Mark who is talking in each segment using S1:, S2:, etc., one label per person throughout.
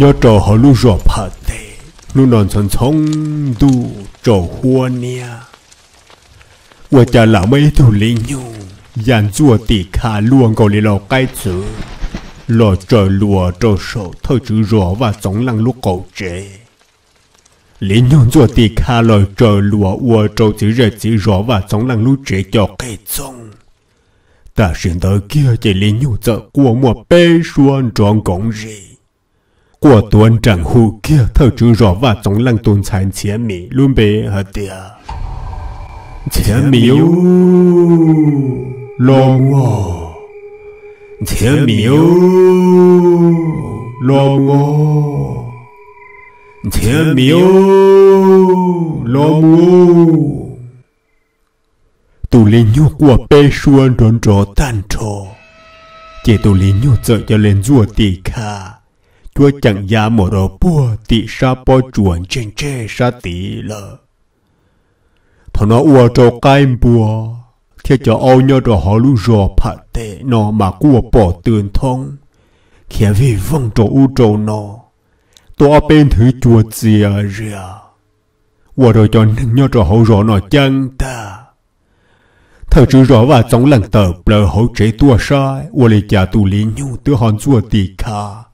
S1: nhớ trò họ lu rò phá tệ lu nòn son sống du trò hoa nia. Qua cha là mấy thủ linh nhu. Dàn chùa tỷ khả luôn cầu lì lò cái chữ. Lò trò lùa trò sổ thơ chữ rò và giống lăng lúc cầu chế lý nhung chùa tỷ khả lò trò lùa ua trò chữ rè chữ rò và giống lăng lúc chế cho cái giống ta xin tới kia chỉ lý nhung chợ của một bê xuân tròn cổng gì của tuần chẳng hù kia thơ chữ rõ và chống lăng tuần sản chế mỹ luôn bế hả tìa Chế mỹ ô lo ngô Chế mỹ ô lo ngô Chế mỹ ô lo ngô tù linh nhu của bê xuân tròn trò tan trò Chế tù linh nhu sợ cho lên rùa tì khả chúa chẳng giá mổ đồ bùa tị sa bó chuồn trên chê sa tị lờ. Thọ nó ua trò cái bùa thế cho ao nhớ đồ họ lu rò phạt tệ nó mà cua bỏ tường thông. Khi vì vong trò u trò nó tôi bên thứ chùa chìa rìa. Ua rồi cho nâng nhớ trò hậu rõ nó chân ta? Thở chữ rõ và giống lần tờ bờ hỗ chế tua sai. Ua lì cha tu lý nhu tư hòn chùa tì khá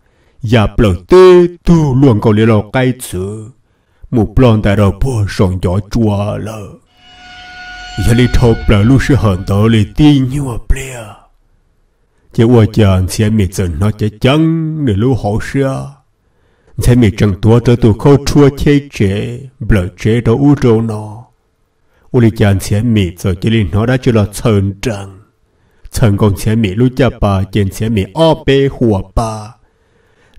S1: ya bờ tê tu luôn cầu lì lo cái chữ. Một plon tại đầu bùa sòng gió chua lờ. Ya lì thâu bờ lu sư hận tờ lì ti nhua bia chỉ qua chàng xem mi chân nó chỉ chân để lu hậu xưa xem mi chân tua tới tu khâu chua chế chế bờ chế đó u trâu nó u lì chàng xem mi giờ chỉ lì nó đã chưa là chân trăng chân con xem mi lu cha bà chàng xem mi o bê hùa bà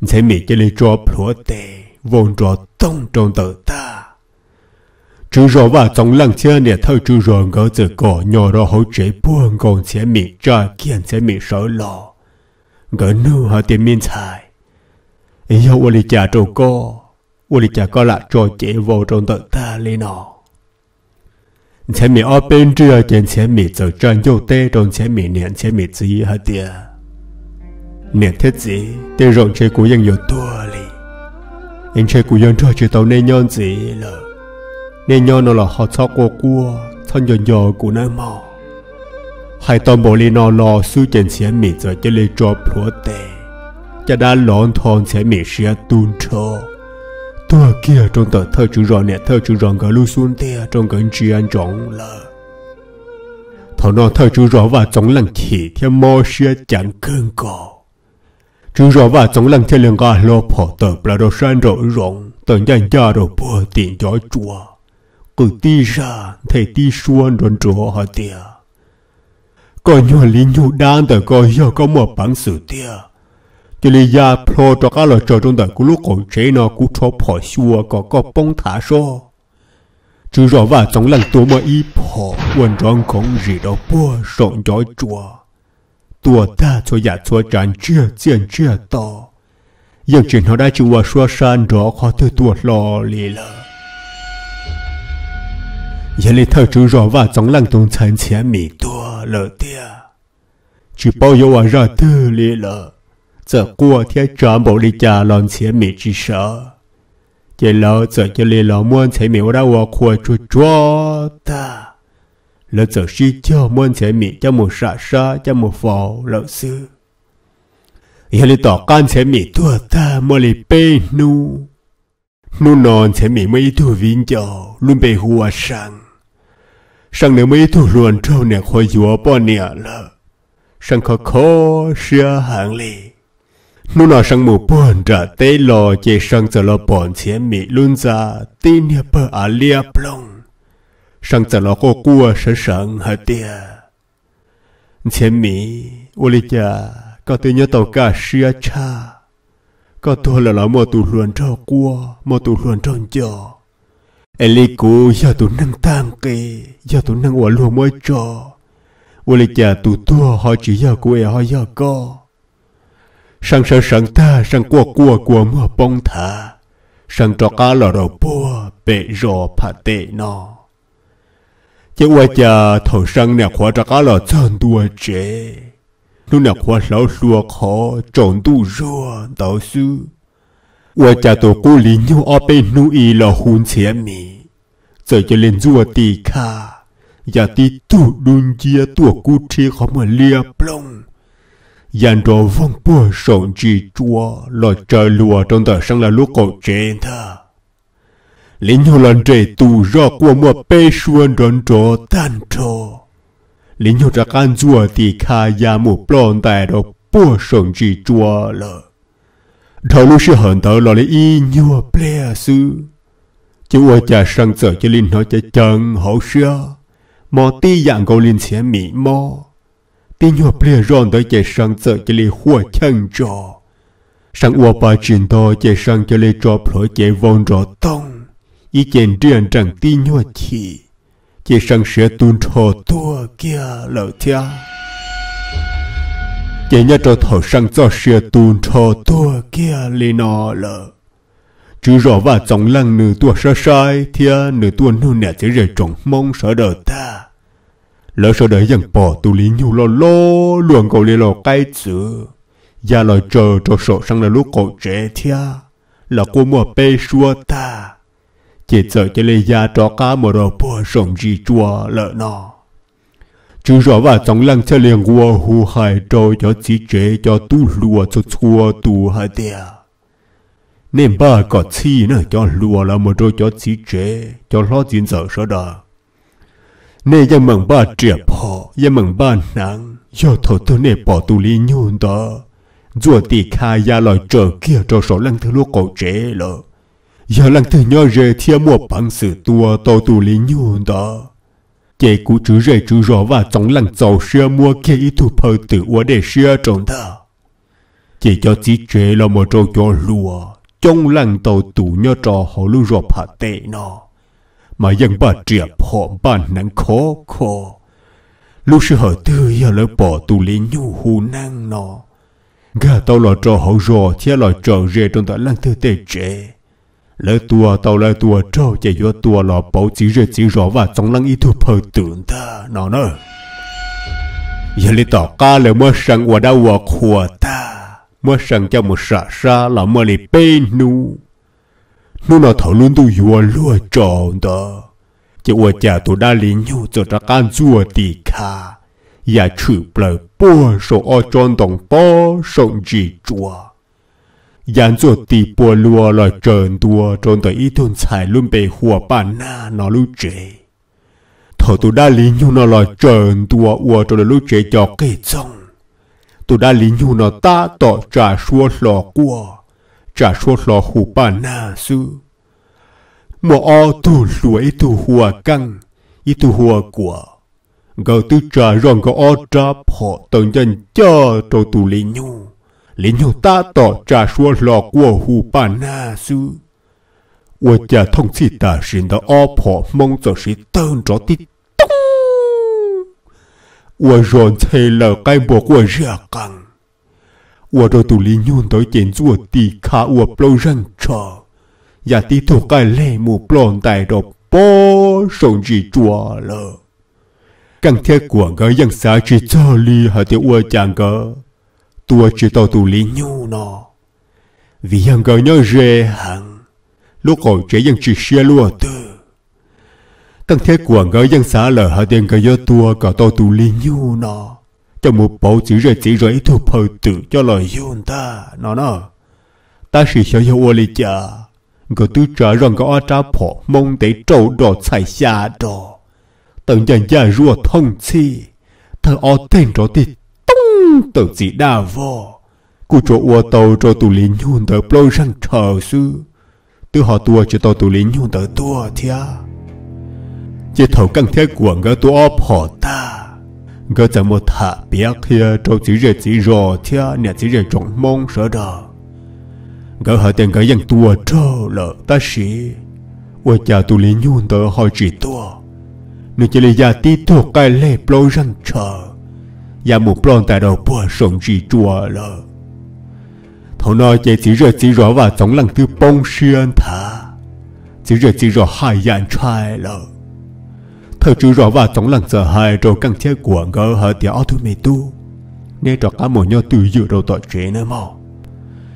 S1: thế mi cho lấy cho phổ tệ vốn cho tông trong tờ ta. Chú rõ và trong lăng chia nè, thơ chú rõ ngỡ giờ cổ nhỏ rõ hỗ chế buồn còn sẽ mi cho kiên sẽ mi sợ lò. Ngỡ nu họ tiền miên xài. Hậu ô lì chả trâu cô ô lì chả có lại cho chế vô trong tờ ta lên nọ sẽ mi ở bên trưa trên sẽ mi giờ trang dâu tê trong sẽ mi nền sẽ mi gì hả tiệt nè thế gì để rộng chơi của dân nhiều tua lì. Anh chơi của dân cho chơi tàu nên nhon gì lờ. Nên nhon nó là họ cho qua cua thân nhỏ dò của nơi mò. Hai tàu bộ lì nó lò su chân chiến mì giờ cho lì cho plua tè. cho đã lón thon chiến mì xia tuôn cho tua kia trong tờ thơ chữ rõ nè, thơ chữ rõ gỡ lưu xuống tè, trong gần chi anh trọng là thọ nó thơ chữ rõ và chống lặng thị theo mò xia chẳng cơn cỏ chú rõ và giống lần theo liền gà lô phổ tập là đồ san rộ rộng tận nhân gia đồ bùa tiền cho chùa. Cứ đi ra, thầy đi xuân đồn chúa họ tìa. Có nhỏ lý nhu đan tờ có hiểu có mở bản sự tìa. Cho lý gia phô trọ các lời trò trong đời của lúc còn chế nó cũng cho phỏ xua có có bông thả số chú rõ và giống lần tôi mà y phỏ quần tròn không gì đâu bùa, rộng cho chùa tua ta cho ya cho tràn chưa diện chưa to nhưng chuyện họ đã chịu xua san rõ khó từ tua lo lì lờ giờ lấy thơ chú rõ và giống lăng tung chân chiến mỹ tua lờ tia chỉ bao nhiêu à ra tư lì lờ giờ qua thiết trạm bộ đi cha lon chiến mỹ chỉ sợ giờ lỡ giờ cho lì lờ muốn chiến mỹ đã qua khoa chúa chúa ta lỡ sở suy cho muốn sẽ mỹ cho một sạ sa, cho một phò lỡ sư. Giờ lấy tỏ can sẽ mỹ thua ta mua lấy bê nu. Nu non sẽ mỹ mấy thua vinh cho luôn bê hùa sang sang nếu mấy thua luôn trâu nè, khôi dùa bỏ nè lỡ sang khó khó xưa hàng lì. Nu nọ sang mù buồn trả tê lò chê sang giờ lò bọn sẽ mỹ luôn ra tin hiệp bờ à lia plong sang giờ cô có tàu cha có mò mò giờ nâng tang kê, giờ tụ nâng ủa luôn mới cho ô lì cha tua họ chỉ giờ cú e họ giờ co sang sợ sang ta sang qua qua qua mưa bông thả sang cho cá lò đầu bùa bể rò phá tệ nó chúng qua cha thổ sang nè khóa ra cá là chân tua chế lúc nè khóa lão xua khó trộn tu rùa đạo sư qua cha tổ cô lý nhau ở bên nu y là hôn chế mì giờ cho lên rùa tì kha giờ tì tu đun chia tổ cú chi khó mà lia plong dàn đồ vong bùa sổng chỉ chua lo trời lùa trong tờ sang là lúc cổ trên thơ lính hồ lần trẻ tù rõ của mùa bê xuân đón trò tàn trò lính hồ trạc ăn rùa thì khá giá mù plon tài đồ bùa sống chỉ chua lờ thầu lúc sẽ hận tờ lo lấy y nhua bè sư chú ở cha sang sợ cho linh nói cho chân hậu xưa, mò ti dạng cầu linh sẽ mỹ mò. Tin nhỏ bè rộn tới chạy sang sợ cho linh hùa chân trò. Sang ua bà trình to chạy sang cho linh trò phở chạy vòng trò tông ý chẳng tin tuôn tua kia lỡ sang tuôn tua kia lỡ. Rõ và trong lăng nửa tua sa sai thia nửa tua nửa nè chỉ rời trồng mong sợ đời ta. Lỡ sợ đấy dần bỏ tu lý nhiều lo lo luồng cầu lì lo cái chữ. Gia lời chờ cho sợ sang là lúc cổ trẻ thia, là cô mua bê xua ta chỉ sợ cho lê gia cho cá mờ đồ bùa sống gì chua lợ nọ chứ rõ và trong lăng cho liền qua hù hại cho cho chỉ chế cho tu lùa cho chua tu hại tiệt nên ba có chi nữa cho lùa là mờ đôi cho chỉ chế, cho lo chiến sợ sợ đó nên giờ mừng ba triệt họ giờ mừng ba nắng. Cho thổ tư nè bỏ tu lý nhun đó rồi thì khai ra lời chờ kia cho số lăng thứ lúc cổ chế rồi giờ lăng thứ nhớ rê thiên mua bằng sự tua tô tù lý nhuồn đó. kể cú chú rê chú rõ và chống lăng dầu xưa mua kia ý thủ phơ tử ua để xưa trốn đó. kể cho chí chế là một trâu cho lùa, trong lăng tàu tù nhớ trò hồ lưu rõ phá tệ nó. Mà dân bà trịa hòm bà nắng khó khó. Lúc sư hở tư giờ lỡ bỏ tù lý nhu hù năng nó. Gà tàu là trò hậu rò thế lò trò rê trong tòa lăng thư tê chế lỡ tua, tàu lỡ tua trâu chạy vô tua lò bảo chỉ rơi chỉ rõ và trong lăng ý thu phờ tưởng ta nó nơ giờ lý tỏ, ca lỡ mơ sang qua đau qua khua ta mơ sang cho một sạ sa là mơ lì bê nu. Nu nó thảo luôn tu yua lúa tròn đó chỉ ua cha tu đa lý nhu cho ra can chua tì kha. Và chữ bờ bùa, sổ o tròn đồng bó, sông chỉ chua gián cho tì bùa lùa là trơn tua trôn tới ít thôn xài luôn bề hùa bà na, nó lưu chế thảo tu đa lý nhu nó là trơn tua ua trôn lưu chế cho cây trông tu đa lý nhu nó ta tỏ trả xua lò qua trả xua lò hù bà na sư mà o lùa ý tù hùa căng, ý tù hùa của. Gờ tư trả rong có o trả phọ tầng dân cho trâu tu lý nhu lý nhau ta tỏ trà xua lò của hù bà na sư. Ua chà thông xì tà xin đã o phỏ mong cho sĩ tơn rõ tí tông. Ua rộn thề lờ cái bộ của rẻ căng. Ua rồi tù lý nhôn tới chén rùa tì khá ua plô răng trò. Và tí thuộc cái lê mù plôn tài đọc bó sống gì chùa lờ. Càng thế của ngỡ dân xã chỉ cho ly hả tiêu ua chàng ngỡ tua chỉ tàu tu lý. Nhu nó vì hàng gờ nhớ rê hàng lúc hồi trẻ dân chỉ xe lúa tư tăng thế của ngỡ dân xã lờ hạ tiền gờ nhớ tua cả tàu tu lý. Nhu nó trong một bầu chỉ rê chỉ rê thu phờ tự cho lời yun ta, nó nó. Ta chỉ sợ yêu ô lý cha. Gờ tư trả rằng gờ ở trả phỏ mong để trâu đỏ chạy xa đỏ. Tận dần gia rùa thông chi, thằng ở tên rõ tịt tờ tự chỉ đa vò, cú chỗ ua tàu cho tù lý nhun tờ blo răng trở sư. Từ họ tua cho tàu tù lý nhun tờ tua thia. Chỉ thầu căng thế quần tù tua phỏ ta. Gỡ chẳng một thả biết kia cho chỉ rẻ chỉ rò thia nè chỉ rẻ trọng mong sợ đờ gỡ họ tiền gỡ dân tua trâu lợ ta sĩ. Ua cha tù lý nhún tờ hỏi chỉ tua nếu chỉ lý gia tí tua cái lệ blo răng trở gia một lon tại đầu bùa sống gì chùa lờ. Thầu nói chế chỉ rẻ chỉ rõ và giống lăng tư bông xuyên thả. Chỉ rẻ chỉ rõ hai dạng trai lờ. Thơ chú rõ và tổng lần sợ hai rồi căng chế của ngỡ hở tiểu áo tô mê tu. Nè trọ cả một nhau từ dự đầu tội chế nữa mà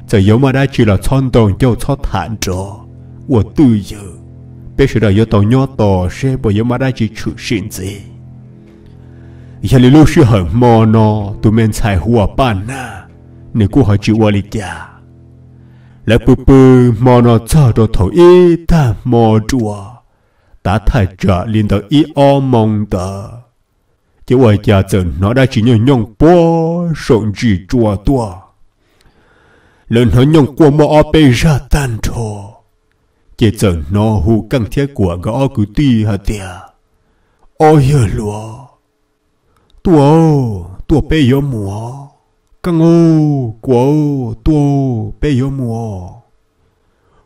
S1: giờ yếu mà đã chỉ là chọn đồng cho cho thản trò. Của tư giờ bây giờ là tàu nhau tàu sẽ bởi yếu mà đã chỉ chủ xin gì giờ lý lúc sư hận mò nó tụi mình xài hùa bàn na nếu cô hỏi chịu qua lý cha lại bự bự mò nó cho đồ thầu y ta mò chùa ta thay trả liên tới y o mong tờ chỉ qua cha chân nó đã chỉ nhung nhung bó sống chỉ chùa tua lần nó nhung qua mò ở bên ra tan thô chỉ chân nó hù căng thiết của gõ cứ ti hả tia ôi giờ lúa tuo tuo pe yo muo căng ô quo tuo pe yo muo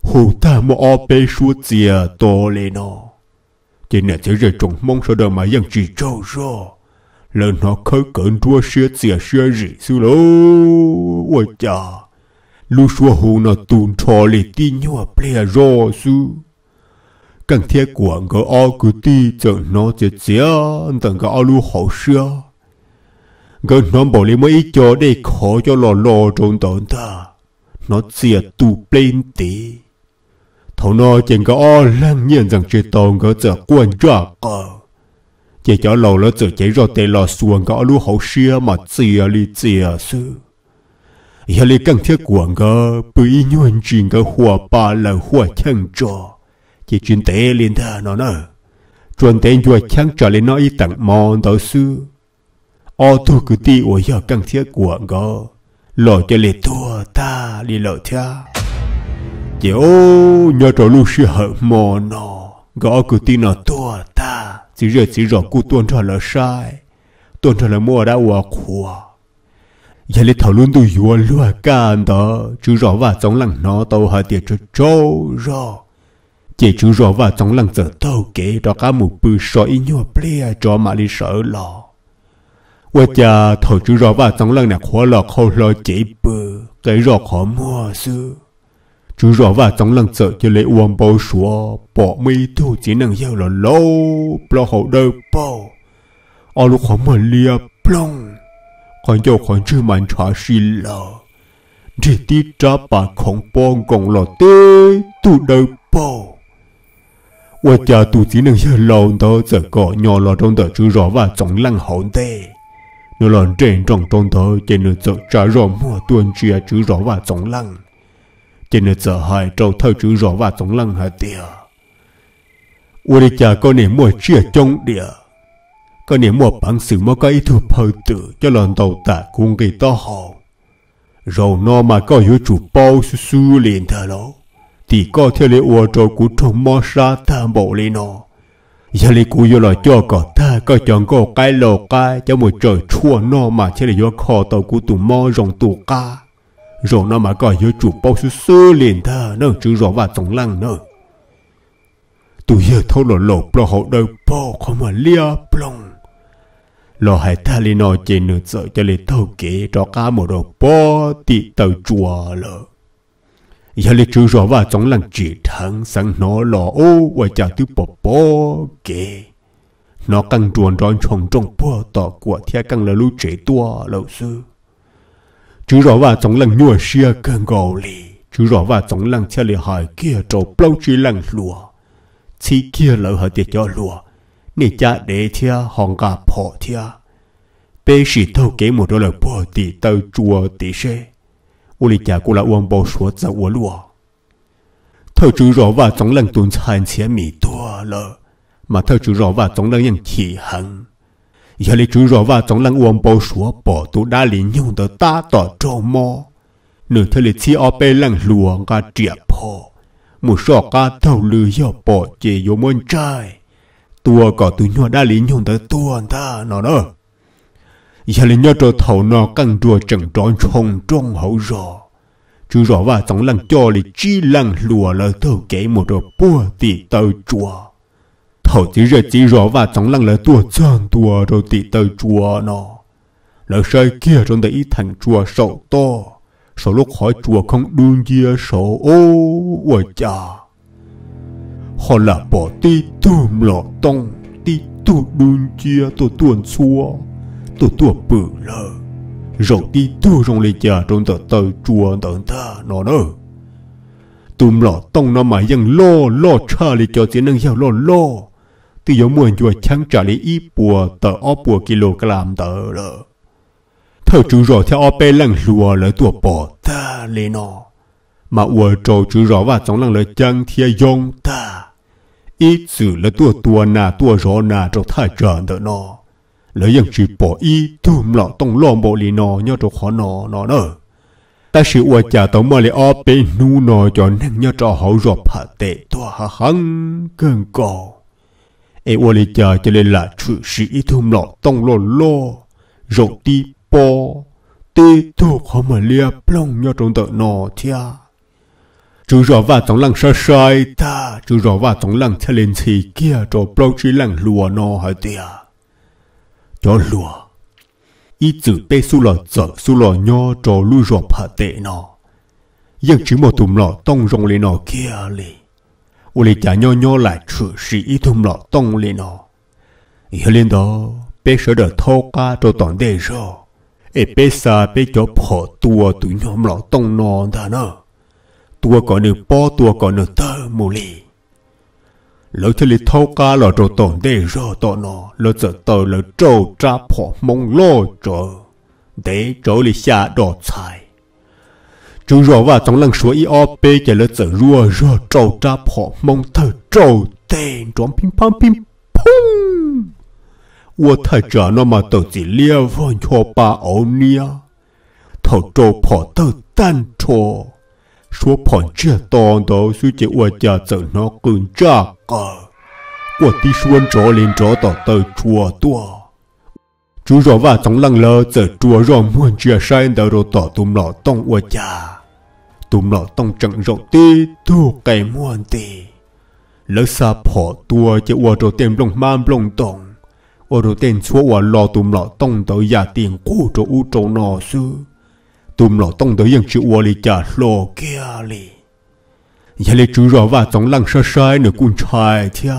S1: hồ ta mò o pe suốt chia to lên no chỉ nè chỉ rồi trồng mong sao đời mà ยัง chỉ trâu rồi lần nó khơi cơn đua xưa xìa xưa rỉ xưa lô. Ôi chà, lu xua hù nó tùn trò lì tí nhua ple rô su cần thiết của ngờ o cứ tí chẳng nó chỉ chỉ tận cái o lu hậu xưa gần nó bỏ lý mấy cho để khó cho lò lò trong tổn ta. Nó chỉ tù plên tí. Thầu nó chẳng có o lăng nhiên rằng chỉ tồn có giờ quan trọng chế cho lò là chở chế rồi tê lò xuồng có lú hậu xia mà chia li chia sư giờ lý cần thiết của cơ bởi nhuận trình cái hòa ba là hòa chân trò chỉ chuyên tế liền thờ nó nở. Chuẩn tế vừa chẳng trở lên nó tặng mòn tổ sư. Ô tu cứ ti ủa giờ cần thiết của cơ lò cho lệ thua ta đi lỡ cha chỉ ô, nhớ trò lu sư hở mò nó gõ cứ ti nó thua ta chỉ giờ chỉ rõ cụ tuân trò là sai. Tuân trò là mua đã ủa khua. Giờ lệ thảo luôn tôi vừa lúa can đó. Chứ rõ và giống lặng nó tàu hà tiệt cho trâu rõ chỉ chú rõ và trong lăng giờ tàu kế đó cả một bự ý nhua ple cho mà đi sợ lò. Và cha thầu chú rõ và trong lăng này khó lò khâu lò chỉ bự cái rõ khó mua xưa chú rõ và trong lần sợ cho lấy uống bao số bỏ mi thu chỉ năng yêu là lâu bỏ hậu đời bao ở lúc khó mà lia plong còn cho còn chưa mạnh trả xì lò. để tí trả bà không bong còn lò tê, tu đời bao và cha chỉ có trong lần trên trong tôn thơ trên nó sợ trả rõ mua tuần chia chú rõ và trong lần cho nên giờ hai trâu thơ chữ rõ và tổng lăng hà tiề ủa đi chả có niệm mua chia trong địa có niệm mua bằng sự mua cái thu phơi tử cho lần đầu tạ cung kỳ to hậu rồi nó mà có hiểu chủ bao su su liền thở lo thì có theo lấy ua trò của trông mò xa tham bộ lý nó. Giờ lệ của yếu là cho có ta có chọn có cái lò cái cho một trời chua nó mà chỉ là do kho tàu của tụ mò rộng tụ ca. Rồi nó mà có yếu chủ bao sư sư liền thơ nó chứ rõ và tổng lăng nữa. tụi giờ thâu lộ lộ pro hậu đời bao không mà lia plong. Lo hai ta li nó trên nửa sợ cho li thâu kế cho cả một đồ bó tị tàu chùa lợ. Dạ giờ lịch trừ rõ và tổng lăng chỉ thắng sang nó lò ô và chả thứ bỏ bó kì nó căng chuồn tròn trồng trong bò tỏ của thia căng là lưu chế tua, lâu sư. Chú rõ và trong lần nhua xia cơn gầu lì. Chú rõ và trong lần chia lì hỏi kia trâu bao chỉ lần lùa. Chỉ kia lỡ hỏi tiệt cho lùa. Nè cha để thia, hòn gà phò thia. Bê sĩ thâu kế một đôi lời bò tỷ tàu chùa tỷ xe u cô là bao số chú mà chú những giờ lấy chú rõ và trong lăng uống bao số bỏ tụ đã lý nhung tờ ta tỏ trâu mò nửa thời lịch chi ở bên lăng luồng cả triệp hồ một số cả thầu lư giờ bỏ chế vô môn trai tua có tụ nhỏ đã lý nhung tờ tua ta nó đó giờ lấy nhớ cho thầu nó căng đùa chẳng tròn trông trong hậu rõ chú rõ và trong lăng cho là chi lăng lùa lời thâu kể một đồ bùa tỷ tàu chùa. Thầu chỉ ra chỉ rõ và trong lăng là tua chân tua rồi tỷ tờ chùa nó là sai kia trong đấy thành chùa sầu to sau lúc hỏi chùa không đương kia sầu ô ôi cha họ là bỏ ti tu lọ tông ti tu đương kia tu tuần xua tu tu bự lờ. Rồi đi tu rong lì chà trong tờ tờ chùa tờ ta nó nữa tùm lọ tông nó mà dân lo lo cha lì cho tiền năng giao lo lo. Từ giống muôn chùa chẳng trả lý ý bùa tờ ó bùa gram tờ lờ. Thơ chú rõ theo ó bê lăng lùa lỡ tùa bỏ ta lì nó. Mà ua trâu chú rõ và giống lăng lỡ chẳng thia dông ta ít sự là tua tua nà, tua rõ nà trong thả trần tờ nó lỡ dân chỉ bỏ y tùm lọ tông lo bộ lì nọ nhớ cho khó nọ nọ nữa ta sĩ ua chả tông mà lì o bê nu nọ cho năng nhớ cho hậu rõ phá tệ tua hà hăng cơn cò. Ê ua lì chả cho lên là chủ sĩ tùm lọ tông lo lo rồi đi bỏ tê tô khó mà lia plong nhớ trong tợ nọ thia. Chú rõ và tổng lăng sơ sai ta chú rõ và tổng lăng theo lên thì kia cho plong chỉ lăng lùa nọ hả tia cho lùa. Ý chữ bê su lò dở su lò nho cho lưu rò phá tệ nó dân chỉ một thùng lọ tông rong lên nó kia lì. Ô lì chả nho nho lại chữ sĩ ý tùm lọ tông lên nó ý lên đó bê sợ đỡ thô ca cho toàn đề rồi ê bê xa bê cho phỏ tua tụi nhóm lọ tông nó ta nó, tua còn được po tua còn được tơ mù lì lỡ cho lì thâu ca lỡ trâu tổn đề rơ tỏ nó lỡ giờ tờ lỡ trâu tra phỏ mông lô trơ để trâu lì xa đỏ xài chú rõ và trong lần số y o p cho lỡ giờ rùa rơ trâu tra phỏ mông thơ trâu tên trốn pim pam pim pum 我太着那么都是裂缝错把欧尼啊，头周跑到单错。 Số phòn tòn suy nó cứng lên tờ tua. Chú rõ và tổng lăng lơ giờ chùa rõ muôn chia sai đầu đồ tỏ tùm lọ tông ua cha tùm lọ tông chẳng rộng tí tu cây muôn tí lỡ xa phỏ tua chế ua đồ tên lông mam lông tông ua đồ tên chúa ua lò tùm lọ tông tờ giả tiền cũ cho u trâu nọ xưa tùm lọ tông tới ยัง chữ ua lì chả lô kia lì. Giờ lì chú rõ và tổng lăng sơ sai nửa cung trai thia.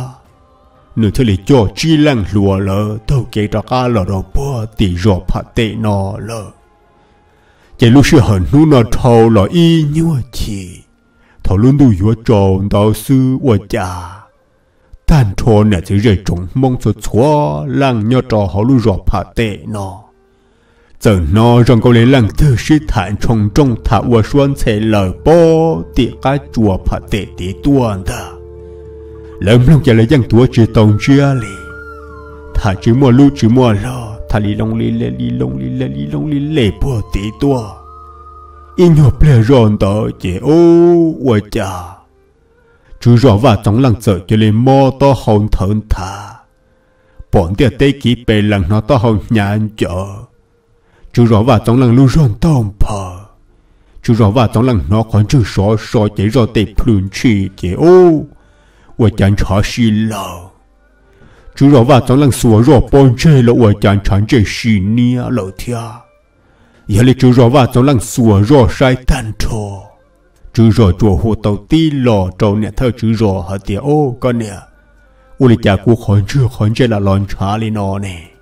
S1: Nửa thế lì cho chi lăng lùa lỡ Thâu kê ra ca lỡ đồ bơ tì rõ phá tệ nọ lỡ Chạy lúc xưa hẳn nụ nọ thầu lọ y nhua chi thầu luôn đủ yếu tròn đạo sư ua chả tan thô nè chỉ rời trống mong cho chúa lăng nhớ trò họ lù rõ phá tệ nọ giờ nó rằng câu lấy lần thứ sĩ thản trong trong thả ua xuân sẽ lời bố tiệt cá chùa phá tệ tí tuần ta lỡ lòng chả lấy dân tua chỉ tông chia lì. Thả chỉ mua lưu chỉ mua lo thả lì lông lì lê, lì lông lì lê, lì lông lì lê bố tí tua in nhộp lê rộn tờ chế ô ua chà. Chú rõ và trong lần giờ cho lên mô to hồn thơn thả. Bọn tiệt tê ký bề lần nó to hồn nhàn chờ chú rõ và tông lăng lưu rộn tông phở. Chú rõ và tông lăng nó còn chưa sọ sọ chế rõ tệ phun chi chế ô. Và chẳng trả xì lờ chú rõ và tông lăng sủa rõ bon chê lộ và chẳng chẳng chế xì nia lộ thia. Giờ lấy chú rõ và tông lăng sủa rõ sai tan trò. Chú rõ chùa hồ tàu tí lò, trâu nè thơ chú rõ hả tía ô con nè. Ô lì chả cô khỏi chưa khỏi chê là lòn trả lì nó nè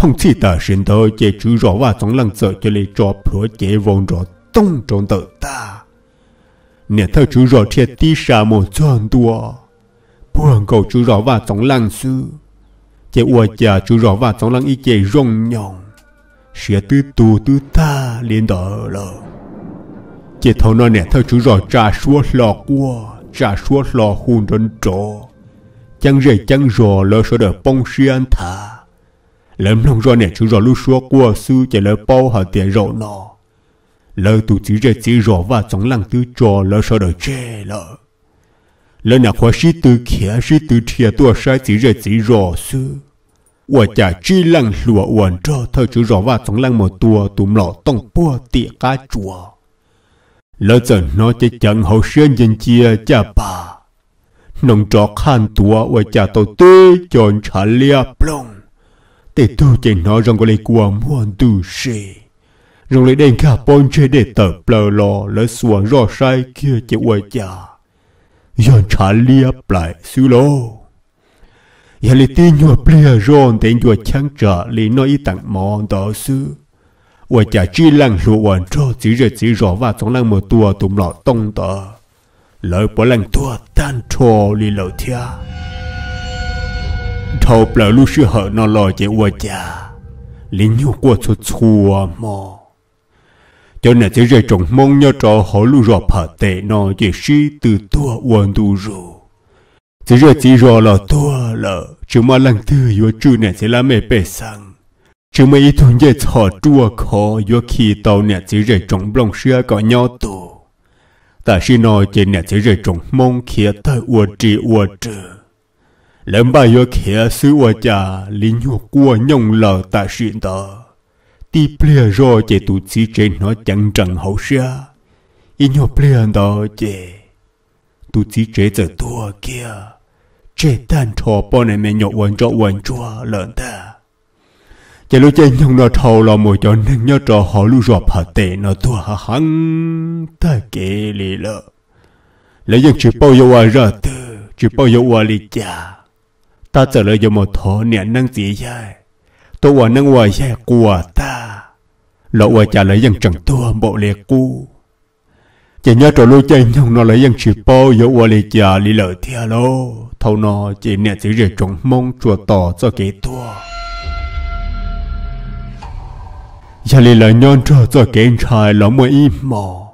S1: thông chi ta sinh đó chế chú rõ và trong lăng sợ cho lấy cho plua chế vong rõ tông trong tờ ta nè thơ chú rõ thiệt tí xa một chọn đùa buồn cầu chú rõ và trong lăng sư chế ua chà chú rõ và trong lăng ý chế rong nhong sẽ tư tù tư ta liên đỡ lờ chế thâu nó nè thơ chú rõ trả xua lọ qua trả xua lọ hùn đơn trọ chẳng rể chẳng rõ lỡ sợ đỡ bông xiên thả lớn lòng rồi nè chú rõ lúc xua qua sư chỉ lỡ bao hả tiền rộ nọ lỡ tụ chỉ ra chỉ rõ và chống lăng tư trò lỡ sợ đời chê lỡ lỡ nè khoa sĩ tư kia sĩ tư thiệt tua sai chỉ ra chỉ rõ sư. Và chả chi lăng lùa uẩn cho thơ chú rõ và chống lăng một tua tụm lọ tông bua tịa cá chùa. Lỡ giờ nó chỉ chẳng hậu sơn dân chia cha bà. Nông trọ khan tua và chả tổ tư chọn trả lia plong tôi chỉ nói rằng lấy kuam huan tu si. rằng lấy đen khả bọn chơi để tờ bờ lò lấy xuồng rõ sai kia chế quay chà. Yon trả lia lại xứ lô. Yà lì tí nhua blia rôn tên nhua chăng trả, lì nói y tặng mòn tờ xứ. Quay chà chi lăng rùa quần trô, chỉ rời chỉ rõ và tổng lăng một tùa tùm lọ tông tờ. lời bỏ lăng tùa tan trô lì lỡ thia thầu sư hở nó lo cha. Lính mò. Cho nên thế giới trồng mong nhớ trò họ lu rõ phở tệ nó chỉ si từ tua uốn tu ru thế giới chỉ rõ là tua là chứ mà lần thứ yếu chú này chỉ là mẹ bể sang. Chứ mà ít thằng dễ thọ chua khó yếu khi tàu này thế giới trồng bông xưa có nhau tu ta nói chỉ này mong kia tới uốn uốn trừ lần ba yo kia sư hoa cha linh nhu qua nhung lờ ta xin tờ đi plea rô chỉ tụ chỉ trên nó chẳng chẳng hậu xa in nhau plea đó chỉ tụ chỉ chế giờ tua kia chế tan cho bọn này mẹ nhậu quần trọ quần chua lợn ta chỉ lúc chơi nhung nó thâu là một chỗ nên nhớ trò họ lưu rọp hà tệ nó tua hà hăng ta kể lì lợ lấy dân chữ bao yêu qua ra từ chữ bao yêu qua lì chà ta trở lời cho một thổ niệm năng gì vậy tôi ở năng ngoài vậy của ta. Lộ ở trả lời dân chẳng tua bộ liệt cu. Chỉ nhớ trò lôi chơi nhung nó lấy dân chỉ bao dấu ở liệt trả lý lợi thia lô. Thâu nó chỉ niệm chỉ rể trống mong, chùa tỏ cho kế tua giờ lý lợi nhon trò cho kế trai lỡ mà im mò.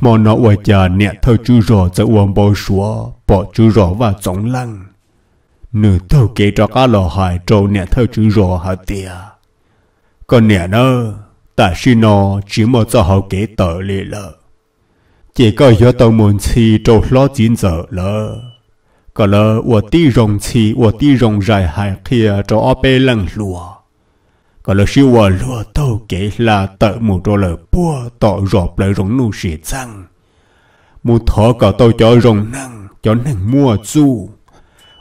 S1: Mò nó ở trả niệm thơ chú rò cho uống bao xúa bỏ chú rò và chống lăng nữ thâu kế cho cá lò hải trâu nè thơ chữ rò hả tìa còn nè nó ta xin nó chỉ một cho hậu kế tờ lì lợ. Chỉ có yếu tàu muốn chi trâu lo chín giờ lợ. Có lợ của tí rồng chi của tí rồng dài hải kia cho ọ bê lăng lùa. Có lợ xí của lùa tàu kế là tờ một trô lợ bùa tỏ rộp lại rồng nụ xỉ chăng. Một thọ cả tàu cho rồng năng cho năng mua chu.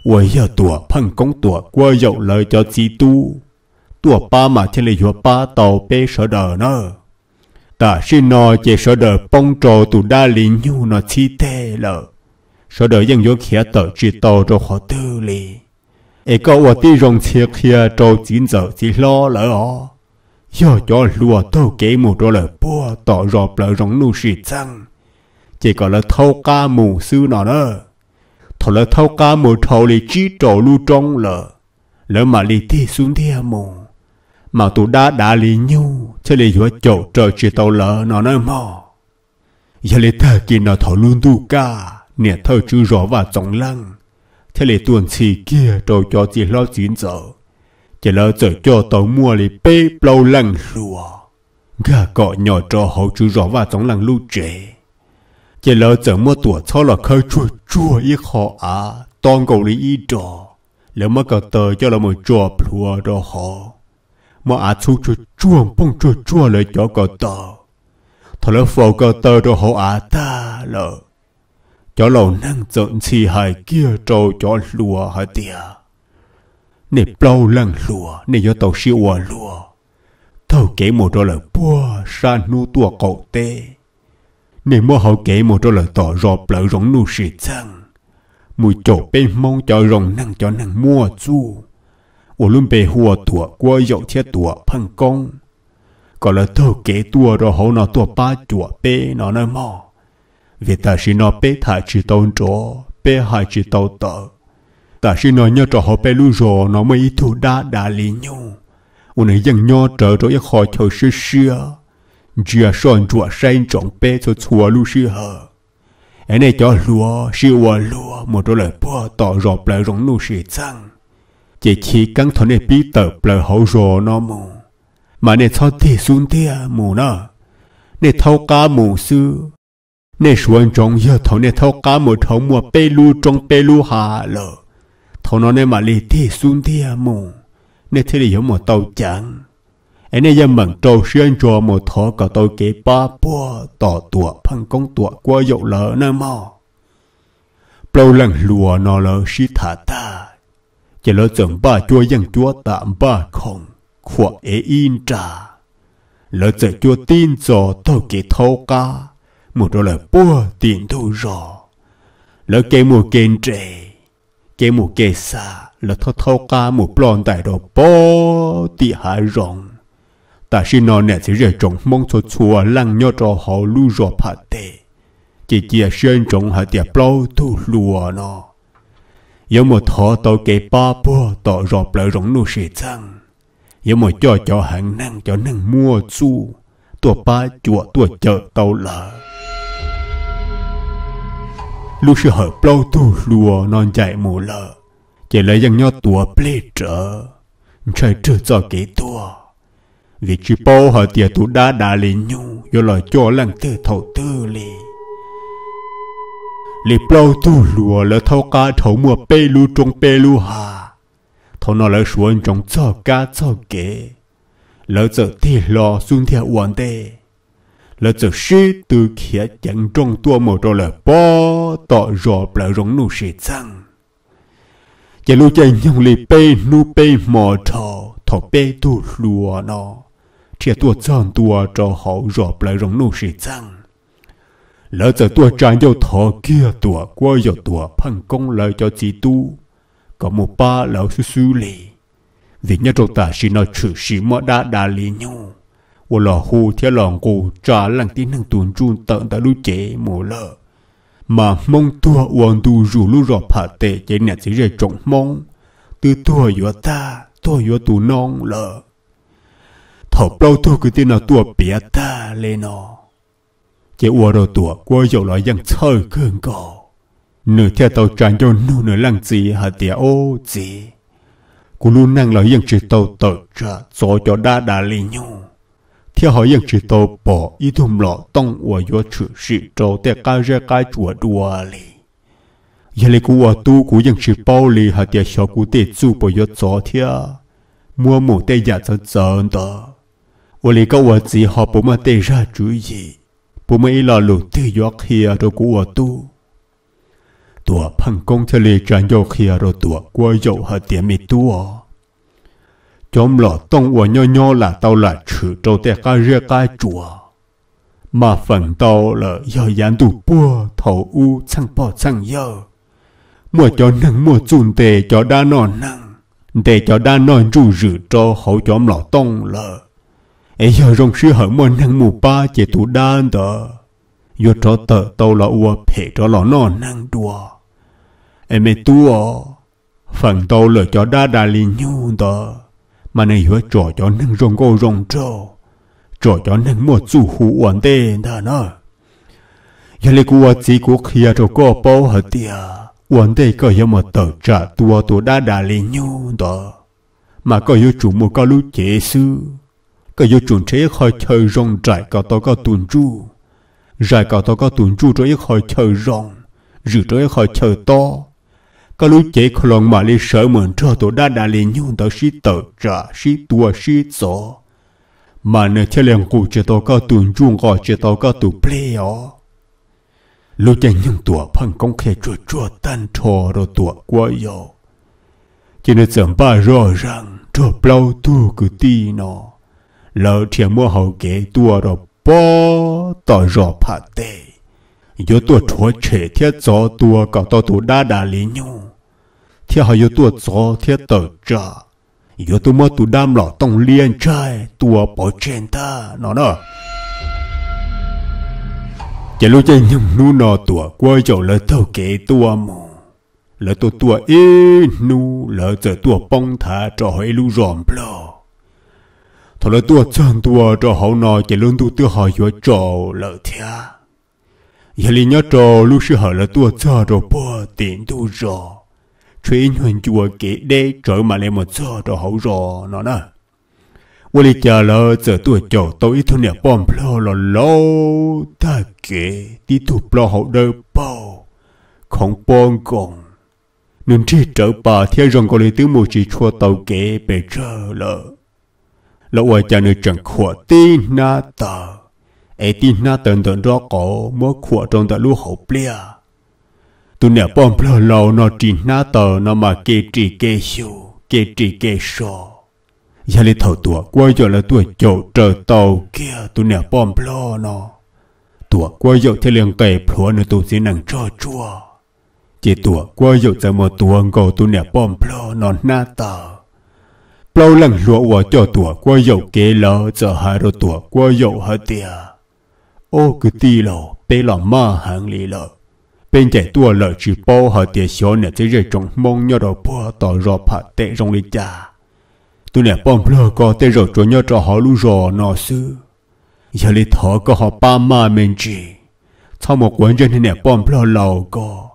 S1: 我要多碰工多，我有了叫基督，多巴马天里有巴到被舍得呢。ta xin nó chỉ sợ đỡ bông trò tụ đa lý nhu nó chi tê lợ sợ đỡ dân vô khía tờ chỉ tàu cho họ tư lì ê có ở tí rong chia khía trò chín giờ chỉ lo lỡ ó do cho lùa tàu kế mù trò lỡ bùa tỏ rọp lỡ rong nu xì chăng chỉ có là thâu ca mù sư nó nữa thọ lỡ thâu ca mù thầu lì chi trổ lu trong lỡ lỡ mà lì thi xuống thia mù, mà tụ đã đã lì nhu cho lì hứa chỗ trời chỉ tàu lỡ nó nơi mò. Giờ lì thơ kì nó thọ luôn tu ca nè thơ chữ rõ và trọng lăng. Thế lì tuần xì kia rồi cho chỉ lo chín giờ chỉ lỡ giờ cho tàu mua lì bê lâu lăng lùa gà cọ nhỏ cho hậu chữ rõ và trọng lăng lưu trẻ chỉ là giờ mua tuổi cho là khơi chua chua ít họ à toàn cầu lý ít trò lỡ mà cờ tờ cho là một trò plua đó họ mà à chú chú chuông bông chua chua lại cho cờ tờ thật là phổ cờ tờ đó họ à ta lỡ cho là năng giận chi hai kia trâu cho lùa hai tia nè bao lăng lùa nè cho tàu siêu hòa lùa tàu kể một đôi là bua san nu tua cậu tê nên mua hậu kể một trò lời tỏ rõ lỡ rộng nụ sĩ chân. Mùi chỗ bên mong cho rộng năng cho năng mua chú. Ủa luôn bề hùa thủa qua dậu chế thủa phân công. có là thơ kể tùa rồi hậu nó tùa ba chùa bê nó nơi mò. Vì ta sĩ nó bê thả chỉ tàu chỗ, bê hạ chỉ tàu tờ. Ta sĩ nó nhớ trò họ bê lưu rồ nó mới thu đá đá lý nhau. Ủa này dân nhó trở rồi khỏi thờ sư xưa. Gia son chùa sinh trong bê cho chùa lu sư hờ. anh ấy cho lúa, sư hòa lúa, một đôi lời bùa tỏ rộp lời rộng nụ sư chăng. Chỉ chỉ căng thọ này biết tờ lời hậu rồ nó mù. Mà này cho thì xuống tia mù nọ. Này thâu ca mù sư. Này xuân trọng giờ thọ này thâu ca mù thâu mùa bê lu trong bê lu hà lờ. Thọ nó này mà lì thì xuống tia mù. Này thế là giống một tàu chẳng anh ấy dân mặn trâu xuyên cho một thọ cả tôi kế ba bùa tỏ tủa phân công tủa qua dậu lỡ nơi mò. Lâu lần lùa nó lỡ xí thả ta chỉ lỡ tưởng ba chúa dân chúa tạm ba không khỏa ế in trà. Lỡ chở chúa tin cho tôi kể thâu ca, một đôi lời bùa tiền thu rõ lỡ kế mùa kênh trề kế mùa kê xa, lỡ thâu thâu ca, một plon tại đồ bó tị hạ rộng ta xin nó nè chỉ rẻ trồng mong cho chùa lăng nhớ cho họ lưu rọ phá tệ chỉ kia sơn trồng hạt tiệp lâu tu lùa nó. Yếu một thọ tàu kế ba bùa tọ rọp lại rong nu sĩ chăng? Yếu một cho cho hàng năng cho năng mua chu. Tua ba chùa tua chợ tàu lợ lúc sĩ hợp lâu tu lùa non chạy mù lợ chỉ lấy dân nhau tua ple trở chạy trở cho kế tua vì chỉ bao họ tiệt tụ đá đá lì nhu do lời cho lăng tư thầu tư lì. Lì bao tu lùa lỡ thâu ca thấu mùa bê lu trong bê lu hà. Thâu nó lỡ xuân trong cho ca cho kế lỡ giờ thì lo xuân theo uẩn tê. Lỡ giờ sư từ khía chẳng trong tua một rồi lỡ bó, tọ rọp lỡ rong nụ sĩ chăng. Chỉ lu chạy nhung lì bê nu bê mò thọ thọ bê tu lùa nó chỉ tua chọn tua cho họ rõ lại rong nu sĩ chăng lỡ giờ tua trang yêu thọ kia tua qua yêu tua phân công lại cho chị tu có một ba lão sư sư lì vì nhớ trong ta chỉ nói chữ sĩ mà đã đã lì nhau và lò hù theo lòng cổ trả lăng tiếng năng tuần chun tận đã lưu chế mồ lợ mà mong tua uống tu rủ lưu rọp phá tệ chế nè chỉ rẻ trọng mong từ tua yếu ta tua yếu tu non lợ thọ bao thu cái tên là tua bia ta lên nó. Chỉ ua đồ tua qua dầu loại dân chơi cơn cổ nửa theo tàu tràn cho nụ nửa lăng gì hả tía ô gì cú luôn năng loại dân chỉ tàu tờ trả cho cho đa đa lì nhu. Theo họ dân chỉ tàu bỏ ý thùng lọ tông ua yếu chữ sĩ trâu tía ca ra ca chùa đùa lì. Giờ lấy cú ua tu cú dân chỉ bao lì hả tía cho cú tê chu bỏ yếu gió thia. Mua mù tê giả cho giỡn đó 我哩个我只好不么得啥主意。不没老路对约起啊，都古我都。ตัวพังกงทะเลจานโยเคียรตัวกว่าโยหาเตียมีตัวจอมหล่อต้องอวย่อย่อละเตาละฉือโจแต่ก็เรียกกายจัวมาฝันเตาละย่อยันดูปัวเถาอูช่างปอช่างเยอะมัวจอนังมัวจุนเตจอด้านนอนนังเตจอด้านนอนจูจือโจเขาจอมหล่อต้องละ ấy giờ rong sư hở môn năng mù ba chỉ tụ đan đó yo trò tờ tàu là ua, phê trò lò nó năng đùa. Em mẹ tua phần tàu là cho đa đa li nhu tờ. Mà này hứa trò cho năng rong go rong trò. Trò cho năng một chủ hủ ổn tê đó nó giờ lấy cua chỉ của kia cho có bao hở tia ổn tê có yo một tờ trả tua tua đa đa li nhu tờ. Mà có yo chủ một cái lúc chế sư cái yêu chuẩn chế khỏi chơi rong trải cả tao cả tuần chu trải cả tao cả tuần chu rồi khỏi chơi rong rửa rồi khỏi chơi to. Cái lũ chế khỏi lòng mà đi sợ mình cho tổ đa đa lên nhung đó sĩ tờ trả sĩ tua, sĩ gió mà nơi theo liền cụ chế tao cả tuần chu gọi chế tao cả tu play ó lúc chạy nhung tua, phăng công khe chua chua tan thò rồi tua quá yo. Chỉ nên chẳng ba rõ ràng cho bao tu cứ ti nó lỡ thiệt mua hậu kế tua rồi bó tỏ rõ phá tê yếu tua chúa trẻ thiết gió tua cả tỏ tù đa đà lý nhu thiết họ yếu tua gió thiết tờ trả yếu tua mua tù đam lọ tông liên trai tua bỏ trên ta nó nè chỉ lúc chơi nhung nu nọ tua quay chỗ lỡ thâu kế tua mù lỡ tua tua ít nu lỡ giờ tua bông thả trò hỏi lu ròm blo thọ là tua chân tua cho hậu nọ chỉ luôn tu tiêu hỏi cho trò lỡ thia giờ li nhớ trò lúc sư hỏi là tua cho rồi bỏ tiền tu rò chuyên hoàn chùa kể đê trở mà lên một cho rồi hậu rò nó nè 我哩家了这多久都一头年半票了喽，大给地图不好的包，空帮工，能这走吧？天上过来都没去错到给被这了。 Là ôi cha nữ chẳng khổ tin na tờ. Ấy tin na tần tần đó có mỗi khổ trong tờ lũ hậu bia tu nè bom blo lâu nó chỉ na tờ, nó mà kê trì kê siêu kê trì kê so giờ lấy thầu tua quay cho là tua chỗ trời tàu kia tu nè bom blo nó. Tua quay giờ thì liền tề phlo nữa tu xin năng cho chua. Chỉ tua quay giờ giờ một tua ngô tu nè bom blo nó na tờ lâu lần lúa của cho tuổi qua dầu kế lỡ giờ hai đôi tuổi qua dầu hết tiệt ô, cứ ti lò bê lò mà hàng lì lò bên chạy tua lợ chỉ bao hở tiệt xó nè chỉ rơi trong mong nhớ đồ bùa tỏ rõ phạt tệ trong lì cha tôi nè bom lơ có tê rồi cho nhớ cho họ lu rò nó sư giờ lì thọ có họ ba ma mình chỉ sau một quán dân nè bom lơ lầu có.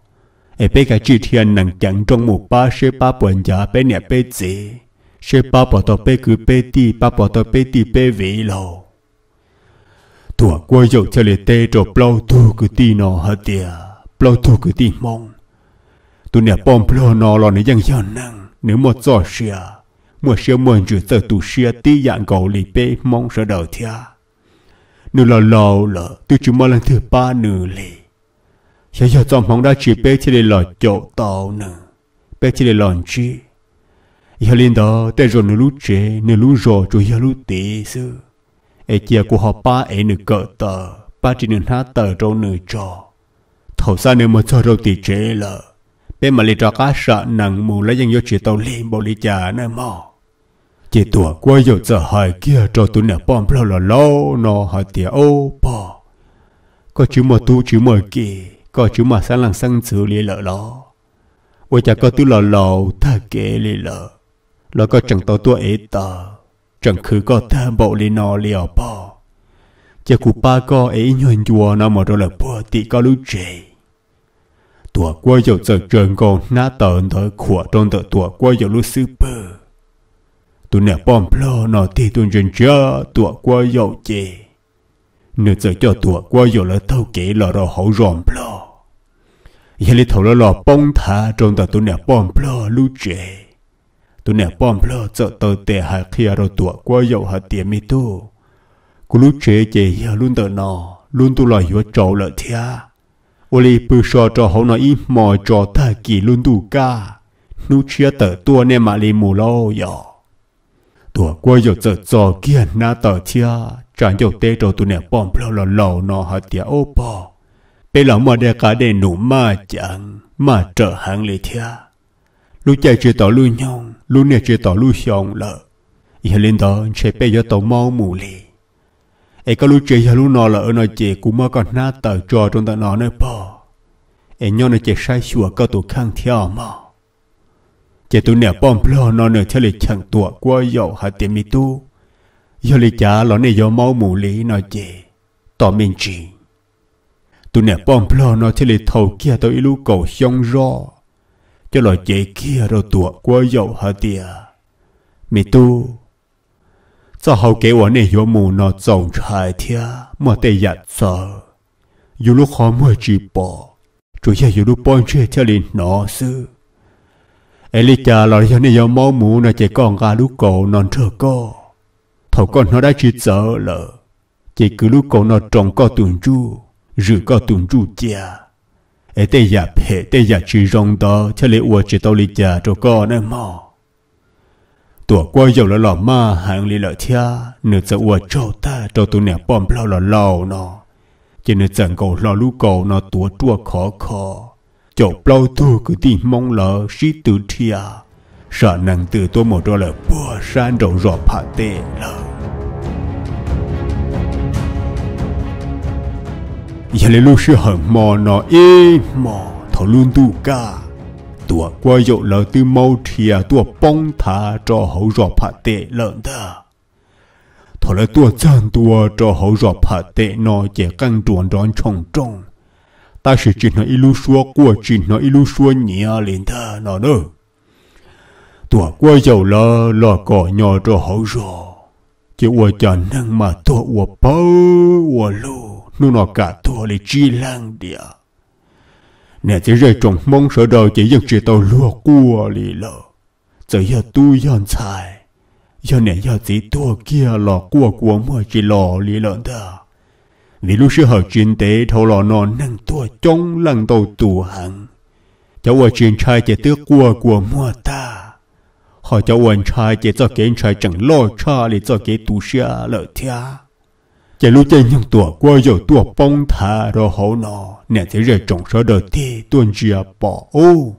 S1: Ai bé cái chỉ thiên năng chẳng trong một ba sẽ ba buồn giá bé nè bé gì sẽ pa bỏ tao Pe cứ Pe đi pa bỏ tao Pe đi Pe vì lầu tua qua dầu cho lì tê rồi bao tu cứ đi nó hết tiệt bao tu cứ đi mong tôi nè bom lơ nó lo nè ยัง giờ năng nếu một gió xìa. Một số mượn chữ tờ tù xia tí dạng gầu lì bê mong sợ đầu thia Nếu lò lò lờ tôi chỉ mong lần thứ ba nửa lì. Sẽ giờ trong phòng đã chỉ bê chỉ để lò chỗ tàu nè, bê chỉ để lòn chi giờ lên đó tại rồi nửa lúc trẻ nửa lúc rồi rồi giờ lúc tí sư ai chia của họ ba ấy nửa cỡ tờ, ba chỉ nửa hát tờ trong nửa trò. Thầu xa nửa mà cho rồi tí chế lờ. Bên mà lấy trò cá sợ nặng mù lấy dân vô chỉ tàu lên bộ lì trà nơi mò. Chỉ tuổi qua giờ giờ hai kia cho tụi nè bom lo lo lo nó hai tia ô bò. Có chữ mà tu chữ mà kì, có chữ mà sáng lăng sáng xử lý lợ lo ôi chả có tu lò lò thật kể lý lợ lo có chẳng tao tua ấy tờ. Chẳng khứ có ta bộ lý nó liều bò. Chả cụ ba có ấy nhuận chùa nó mà rồi là bò tị có lúc trẻ tuổi qua giờ giờ trường còn ná tờ tờ khỏa trong tờ tuổi qua giờ lúc sư bơ. Tụi nè bom plo nó thì tụi chân chưa tụi qua dầu chê nếu giờ cho tụi qua dầu là thâu kỹ là rồi hậu ròm plo giờ li thầu là lò bông thả trong tờ tụi nè bom plo lu chê tụi nè bom lơ cho tờ tệ hà kia rồi tụi qua dầu hà tiệm mi tu. Cú lúc chế chế giờ luôn tờ nọ luôn tu là hiểu trâu lợi thia. Oli bự sò cho hậu nó im mò cho ta kỳ luôn tu ca. Nu chia tờ tua nè mà li mù lâu yo tụa qua giờ cho cho kia na tờ chia chẳng dầu tê rồi tụi nè bom lơ lò lò nọ hà tia ô bò. Bây lòng mà để cả để nụ mà chẳng mà trở hàng lì thia lu chạy chỉ tỏ lu nhong lu nè chỉ tỏ lu xong lợ. Giờ lên đó sẽ bây giờ tàu mau mù lì. Ấy có lu chạy giờ lu là ở nơi chỉ cũng mà còn na tờ trò trong tờ nó nơi bò. Ấy nhau nơi chạy sai sủa cơ tụ khang theo mà chỉ tụ nè bom plo nó nè theo lịch chẳng tụ qua dầu hạt tiền mi tu. Giờ lịch trả nó nè giờ mau mù lì, nó chỉ tỏ mình chỉ. Tụ nè bom plo nó theo lịch thầu kia tôi ilu cầu xong rồi cho lo chế kia rồi tụa qua dậu hả tìa. Mì tu, cho hậu kế của này yếu mù nó trọng trái thia, mà tê giặt sợ. Dù lúc khó mùa chỉ bỏ rồi yếu dù lúc bọn chơi theo lịch nó sư. Elika là cho này yếu máu mù nó chỉ còn gà lúc cổ non thơ co. Thầu con nó đã chỉ sợ lợ. Chỉ cứ lúc cổ nó trọng co tuần chu rửa co tuần chu chia ấy tây giả phê tây giả chỉ rong đó cho lấy ua chỉ tao lì giả cho con em mò. Tuổi qua dầu là lò ma, hàng lì lợ thia, nửa giờ ua trâu ta trâu tụi nè bom lao là lao nó chỉ nửa giờ cầu lo lúc cầu nó tua tua khó khó. Chỗ bao tu cứ tìm mong lỡ sĩ tử thia. Sợ năng từ tôi một đôi là bùa san đầu rõ phá tê lỡ giờ lấy lúc sư hẳn mò nó ê, mò thầu luôn tu ca. Tua qua dụ lỡ tư mau thia tua bông thả cho hậu rõ phạ tệ lợn ta thầu lấy tua chân tua cho hậu rõ phạ tệ nó chè căng tròn tròn trồng trồng ta sẽ chỉ nói ilu xua của, chỉ nói ilu xua nhẹ lên ta nó nữa tua qua dầu là là cỏ nhỏ cho hậu rồi chỉ qua chẳng năng mà tua qua bao qua lu nó nó cả thua lì chi lang địa. Nè chỉ rơi trong mong sợ đời chỉ dân chỉ tàu lúa qua lì lợ giờ giờ tu dân xài. Giờ nè, giờ chỉ tua kia lọ cua của mua chỉ lọ lì lợn ta vì lúc sư hợp chuyên tế thâu lò nó năng tua trong lần tàu tù hẳn cháu ở chiến trai chỉ tước cua của mua ta. Họ cháu ở trai chỉ cho kiến trai chẳng lo cha để cho kế tu xia lợi thia. 假如真用多过有多崩塌了后呢，那才是重视的提顿之宝哦。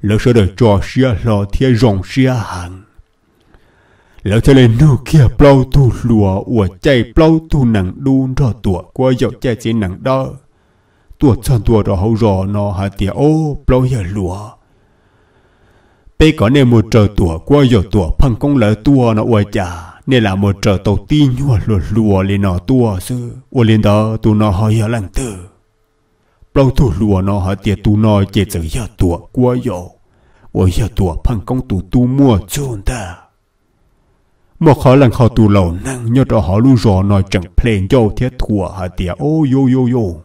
S1: lúc sau đời cho xe lo thiên rong xe hàng lỡ thế lên nô kia plau tu lùa của chạy plau tu nặng đun rồi tủa qua giờ chạy chỉ nặng đó tủa chọn tủa rồi hậu rõ nọ hà tỉa ô plau giờ lùa bây có nên một trời tủa qua giờ tủa phăng công lỡ tủa nó qua chả nên là một trở tàu tin nhua lùa lùa lên nó tua sư. Ua lên đó, tu nó hỏi ở lần tử lâu tu lùa nó hỏi tiệt, tu nó chỉ giờ giờ tua qua giờ ua giờ tua phăng công tu tu mua chôn ta. Một khó lần họ tu lầu năng, nhớ đó họ lu rò nói chẳng plane dâu thiết thua hả tiệt. Ô yo yo yo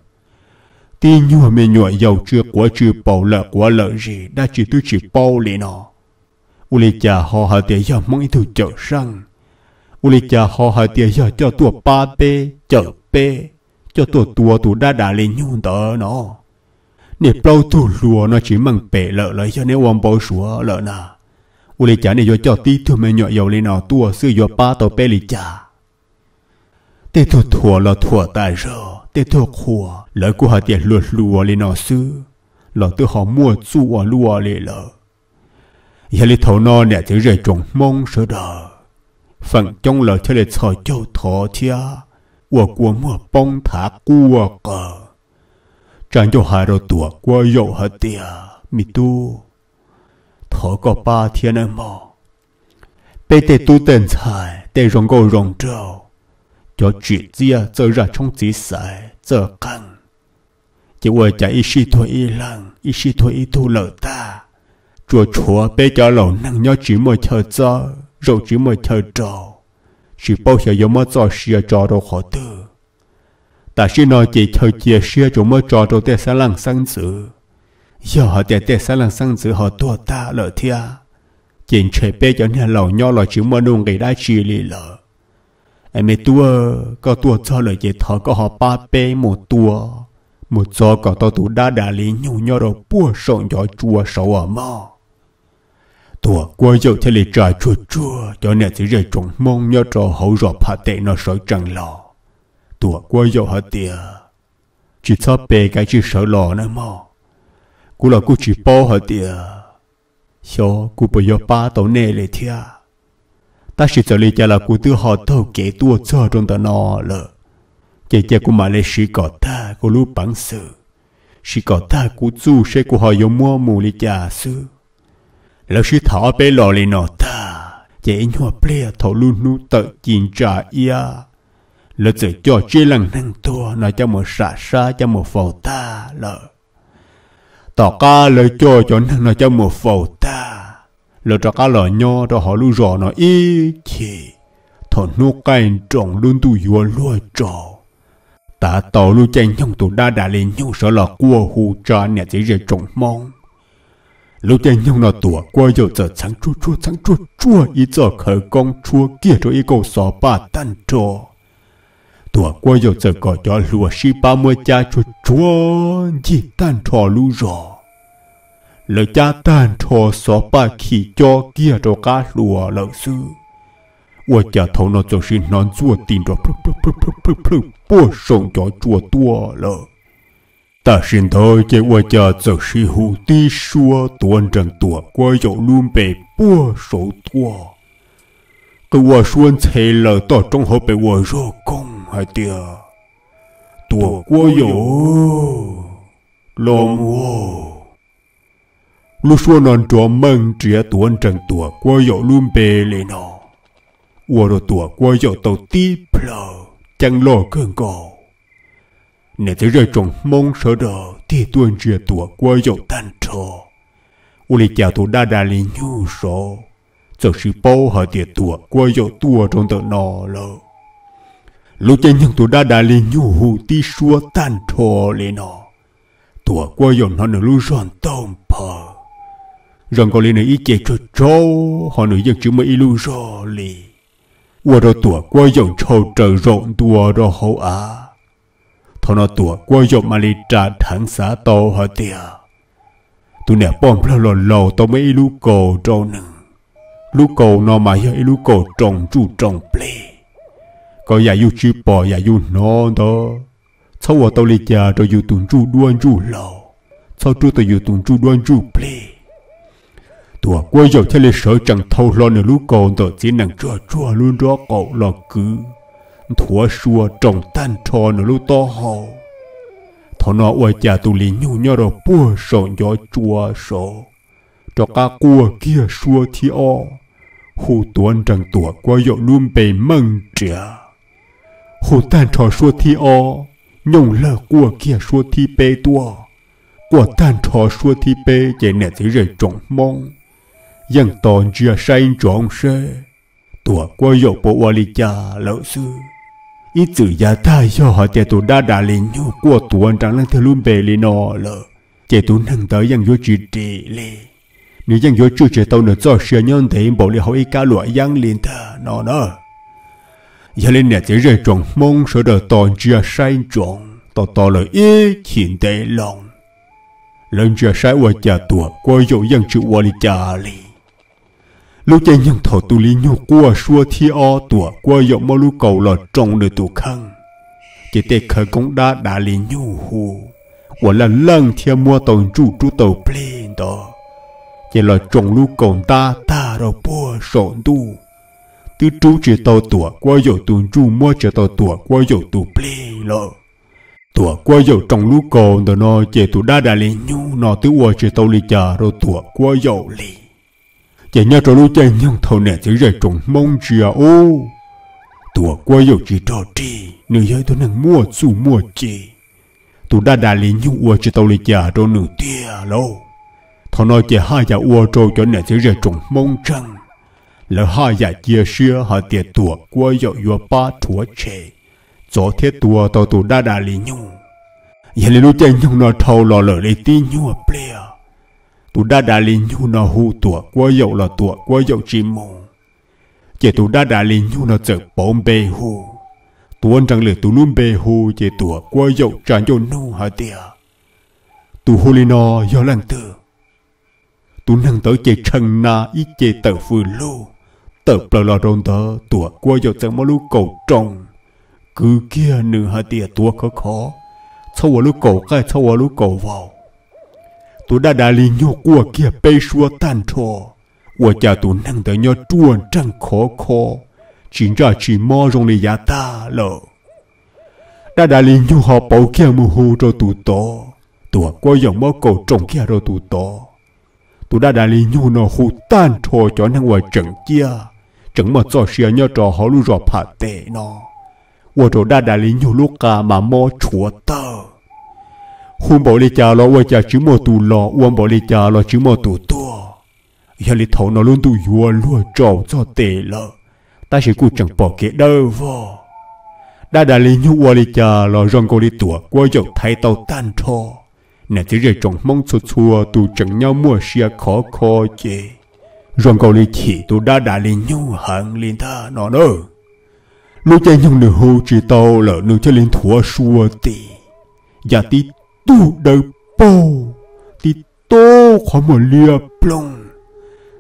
S1: tin nhua mê nhua giàu chưa quá, chưa bảo lợ quá lợ gì, đã chỉ tu chỉ bảo lên nó u lê cha họ hả tiệt giờ mong thu chợ sang u lì cha họ hai tiệt giờ cho tua ba bê chợ bê cho tua tua tu đa đã lên nhung tờ nó nè bao tu lùa nó chỉ mang bể lợ lại cho nè ông bao sủa lợ nà. U lì cha nè giờ cho tí thôi mày nhua dầu lên nó tua sư giờ ba tàu bê lì cha. Tê thua thua là thua tại rồi tê thua khua, lỡ của hai tiệt lùa lùa lên nó sư, lỡ từ họ mua chua lùa lên lỡ giờ li thầu nó nè, chỉ rời trồng mong sợ đờ. 放假了他来潮就找我我过马帮他过个咱就还有多过有好的啊米多淘个八天了猫别的都等菜得用个荣者叫姐姐啊这热冲鸡赛这干给我家一洗头一愣一洗头一头老大做错被家老娘要这么跳糟 rồi chỉ mới thở trò. Chỉ bao giờ giống mới cho xia trò đâu khó tư. Ta chỉ nói chỉ chờ chia xia chúng mới trò đâu để sáng lăng sáng tử giờ họ để để sáng lăng sáng tử họ tua ta lỡ thia. Chỉ trời bé cho nhà lão nhau là chỉ mới nung cái đá chi lì lỡ em ấy tua, có tua cho lời chỉ thở, có họ ba bé một tua. Một cho có tao tụ đa đà lý nhau nhau rồi bua sọn gió chua sầu ở mò tua qua dậu thế lì trà chua chua cho nên chỉ rơi trồng mong nhau trò hậu rõ phá tệ nó sợ chẳng lò tua qua dậu hả tìa chỉ cho bề cái chỉ sợ lò nữa mà cú là cú chỉ bao hả tìa cho cú bây giờ ba tàu nè lệ thia ta chỉ cho lý cho là cú tự họ thâu kế tua cho trong tờ nó lợ chỉ chỉ cú mà lệ sĩ có ta cú lú bằng sự sĩ có ta cú chú sẽ cú họ dùng mua mù lý cha sư là sư thọ bê lò lì nọ ta chế nhua bê thọ luôn nu tợ chín trả ia. Lỡ tự cho chế lăng năng tua nó cho một sạ xa cho một phẩu ta lỡ. Tỏ ca lời cho cho năng nó cho một phẩu ta lỡ cho ca lỡ nho cho họ lu rò nó y chỉ thọ nu cay trọng luôn tu yua lua trò. Ta tỏ lu chạy nhông tu đa đà lên nhông sợ là cua hù cha nè chỉ rể trọng mong lúc chạy nhông nó tủa qua giờ giờ trắng chua chua trắng chua chua ý giờ khởi công chua kia cho ý câu sò ba tan trò tủa qua giờ giờ có cho lùa si ba mươi cha chua chua gì tan trò lu rò lỡ cha tan trò sò ba khỉ cho kia cho cá lùa lỡ sư 我家头脑就是难做定着，噗噗噗噗噗噗，不手脚做多了。 ta xin thôi chế qua chờ giờ si hù tí xua tuần trần tùa qua dậu luôn bề bua số tùa. Cái qua xuân thế lờ tỏ trong hợp bề qua rô công hả tìa. Tùa qua dậu lòm hồ. Lúc xuân nòn trò mừng trịa tuần trần tùa qua dậu luôn bề lê nọ. Qua đồ tùa qua dậu tàu tí plờ chẳng lo cơn cầu. 面对这种蟒蛇的地盾之多，我有担愁。我的家族大大的牛手，就是包含的多，我有多种的恼了。lúc chân nhân tụi đa đã lên nhu hù tí xua tan thô lên nó tụi qua dòng nó nửa lưu ròn tông phở rằng có lên ý chế cho trâu họ nửa dân chữ mới ý lưu rò lì. Qua đó tụi qua dòng trâu trời rộng tụi đó hậu á thọ nó tua qua yo mali trả thẳng xã tàu họ tiệt tụi nè bom lo lo lo tao mới lú cổ trâu nừng. Lú cổ nó mà giờ lú cổ trồng chu trồng ple có nhà yêu chữ bò nhà yêu nó đó sau đó tao lấy giờ rồi yêu tụi chu đuôi chu lò, sau chú tao yêu tụi chu đuôi chu ple tụi quay giờ theo lấy sở chẳng thâu lo nửa lú cổ tao chỉ năng chua chua luôn đó cổ lo cứ thua xua trồng tan trò nó lúc to hò. Thọ nó ôi cha tu lý nhu nhớ rồi bùa sổ gió chua sổ cho cá cua kia xua thi o. Hù tuấn trần tủa qua dọ luôn bề măng trìa. Hù tan trò xua thi o. Nhung lơ cua kia xua thi bê tua. Qua tan trò xua thi bê chạy nè thì rời trồng mong dân tòn chia say trọn xe tủa qua dọ bộ oa li cha lỡ xưa 一直呀太小和姐都 đã đã lên nhau qua tuần chẳng lăng theo luôn bề lên nó lờ chị tôi nâng tới dân vô chuyện trì lì nếu dân vô chuyện chị tôi nữa cho sửa nhân thì bảo lì hỏi cả loại dân liền thờ nó nữa lên nè chỉ rơi tròn mong sợ đời toàn chia sai tròn tỏ tỏ lời ý chuyện lần chia sai qua cha tuột qua dỗ dân chịu qua lì cha lì lúc chạy nhận thầu tu lý nhu qua xua thi o tùa qua giọng mô lưu cầu là trong đời tù khăn chỉ tệ khởi cũng đã đã lý nhu hù. Và là lần thiên mua tàu chủ trụ tàu plane đó chỉ là trong lưu cầu ta ta rồi bùa sổn tu từ trụ chỉ tàu tùa qua dọc tù trụ mua chỉ tàu tùa qua dọc tù plane lo tùa qua dọc trong lưu cầu đó nó chỉ tù đã đã lý nhu nó từ qua chỉ tàu lý chờ rồi tùa qua dọc lý chỉ nhớ cho lúc chơi nhung thầu nè chỉ rời trùng mong chia ô. Tua qua yêu chỉ trò đi nửa giới tôi nâng mua su mua chì. Tù đã đà lý nhung ua chỉ tàu lý chả cho nửa tia lâu thọ nói chỉ hai nhà dạ ua trâu cho nè chỉ rời trùng mong trăng. Lỡ hai nhà dạ chia xưa họ tiệt tua qua yêu yêu ba thua chê gió thế tua tàu tù đã đà lý nhung dạ lý lúc chơi nhung nó thầu lò lỡ lấy tí nhung à plea tu đa đa linh nhu nó hu tua qua dậu là tua qua dậu chỉ mù. Chỉ tu đa đa linh nhu nó chở bom bê hu tuôn chẳng lửa tu luôn bê hu chỉ tua qua dậu chẳng cho nu hả tia tu hu li nó do lần tử tu năng tới chỉ chân na ít chỉ tờ phù lu tờ bờ lò rôn tờ tua qua dậu chẳng mà lu cầu trồng. Cứ kia nửa hả tia tua khó. Khó sau lu cầu cái sau lu cầu vào tôi đã đã lý nhô của kia bê xua tàn trò. Của cha tôi năng tới nhau chuồn trăng khó khó. Chính ra chỉ mơ rong lý giá ta lỡ. Đã đã lý nhô họ bảo kia mù hù cho tù tỏ. Tùa qua dòng mơ cầu trồng kia rồi tù tỏ. Tù đã đã lý nhô nó hù tàn trò cho năng ngoài chẳng kia. Chẳng mà cho xìa nhau trò họ lưu rõ phá tệ nó. 我做大大林有路噶嘛么错的。Hun bỏ lì cha lo qua cha chỉ một tù lo uông bỏ lì cha lo chỉ một tù tua giờ lì thầu nó luôn tù yua luôn trâu cho tệ lợ. Ta sẽ cố chẳng bỏ kế đâu vô đã đã lì nhu uông lì cha lo rong cô lì tua qua dọc thay tàu tan thọ nè chỉ rể chẳng mong chua chua tù chẳng nhau mua xia khó khó chê. Rong cô lì chỉ tù đã đã lì nhu hẳn lì ta nó nữa lúc chạy nhung nửa hô chỉ tàu lợ nửa cho lên thua xua tì. Giả tí tu đời bò. Thì tô khó mà lia plong.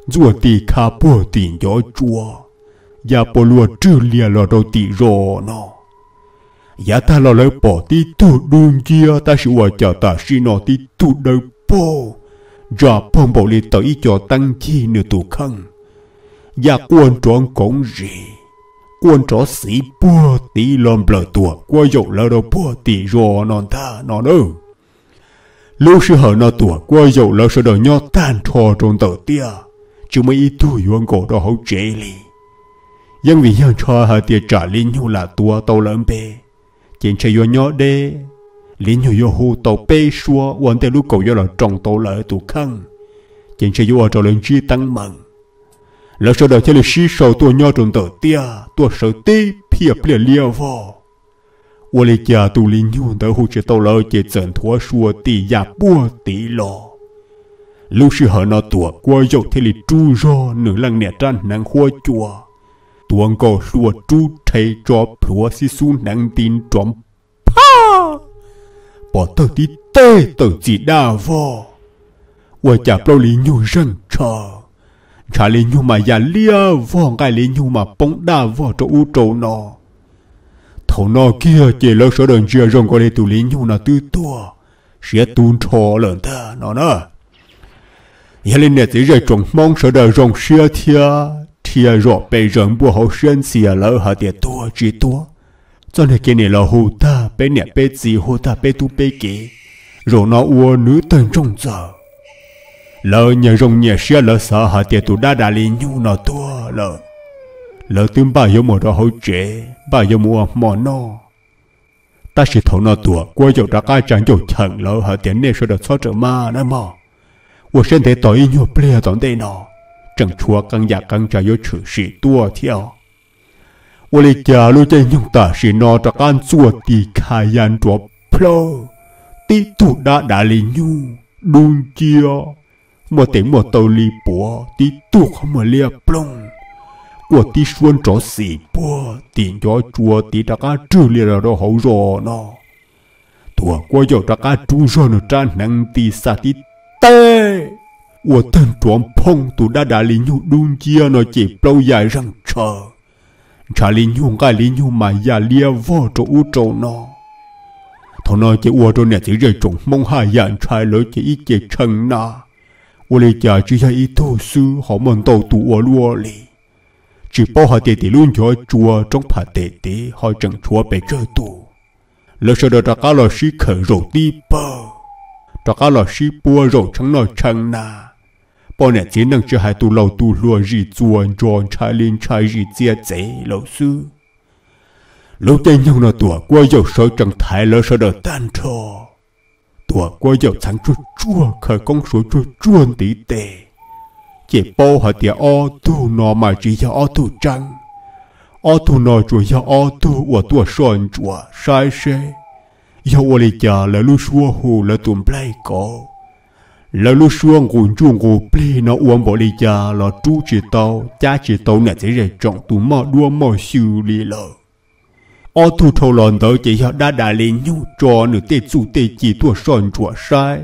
S1: Rùa tì khá bò tì gió chua. Ya bò lùa trừ lia lò đầu tì rò nó ya ta lò lấy bỏ tì tu đun chia ta sẽ hòa chào ta xí nó tì tu đời bò. Ra phong bộ li tới cho tăng chi nửa tù khăn ya quan trọng cũng gì quan trọng sĩ bùa tì lòm bờ tua qua dầu lờ đầu bùa tì rò non ta non ơ lúc sư hở nó tuổi qua dầu lỡ sợ đời nho tan thò trong tờ tia. Chứ mấy ít tuổi yuan cổ đó hậu chế li dân vì dân cho hả tia trả linh nhu là tua tàu lớn bê. Trên chơi yuan nho đê. Linh nhu yo hù tàu bê xua. Quan tê lúc cầu yo là trong tàu lỡ tụ khăn. Trên chơi yuan trò lên chi tăng mừng lỡ sợ đời chơi là xí sầu tua nho trong tờ tia. Tua sợ tê phía liền lia vào 我的家都里牛的护士到了这整坨说地呀波地了。lúc sư hở nó tua qua dọc thế li chú ro nửa lăng nè trăn nắng hoa chùa tuồng cổ xua chú thầy cho plua si su nắng tin trộm pa bỏ tờ tí tê tờ chỉ đa vô và chả bao lý nhu răng chờ chả lý nhu mà ya lia vô ngay lý nhu mà bóng đa vô cho u trâu nó thầu nó kia chỉ lỡ sợ đờn chia rong qua đây tụ lý nhu là tư tua sẽ tuôn trò lần ta nó nè giờ lên nè chỉ rồi trồng mong sợ đời rong xia thia thia rõ bề rong bùa hậu xuyên xia lỡ hà địa tua chỉ tua cho nên cái này là hồ ta bé nè bé gì hồ ta bé tu bé kế rồi nó ua nữ tên trong giờ lỡ nhà rong nhà xia lỡ sợ hà địa tu đa đà li nhu nó tua lỡ lỡ tương bà yêu một đó hậu trẻ bà yêu mua mò no ta chỉ thấu nó tua qua dầu đã cái chẳng dầu chẳng lỡ hà địa này sẽ được xóa trở ma nữa mà 我身体抖音有不了懂的呢，正戳更加更加有出息多条。我的家路在用的是拿着干做的开眼着 pro，地图达达里牛龙家，我等我到里波地图可么了 plong。 我的顺着死波，点着做的大家这里了都好热闹。多过有大家主上的战能的啥的。tê Ủa tên trộm phong tụ đã đã lý nhu đun chia nó chỉ lâu dài răng chờ Chả lý nhu ngài lý nhu mà già lia vô chỗ u trâu nó Thọ nó chỉ ua trâu nè chỉ rơi trộm mong hai dàn trai lỡ chỉ ý chỉ chân na Ua lý chả chỉ là ý thô sư họ mong tàu tụ ua lua lý chỉ bao họ đệ tệ luôn cho chùa trong phá đệ tệ họ chẳng chùa bể chơi tù Lỡ sau đó ra cá lò sĩ khởi rổ đi bờ đó cả là sĩ bùa rồi chẳng nói chẳng na bọn này chỉ năng cho hai tu lâu tu lùa gì chuồn tròn trái lên trái gì chia dễ lâu sư lúc tên nhau nó tùa qua dầu sợ chẳng thái lỡ sau đó tan trò tùa qua dầu sáng chua chua khởi công số chua chuồn tí tệ chỉ bao họ thì ô tu nó mà chỉ cho ô tu trăng. Ô tu nó chủ cho ô tu của tu sơn chùa sai sai yêu ô lì chả là lu xua hù là tụm play có là lu xua nguồn chuông ngô play nó uống bỏ lì chả là chú chỉ tàu, cha chỉ tàu nè thế rồi trọng tụm mò đua mò siêu lì lờ. Ô tu thâu lòn tới chỉ cho đa đà lì nhu cho nửa tê chủ tê chỉ tu sơn chùa sai.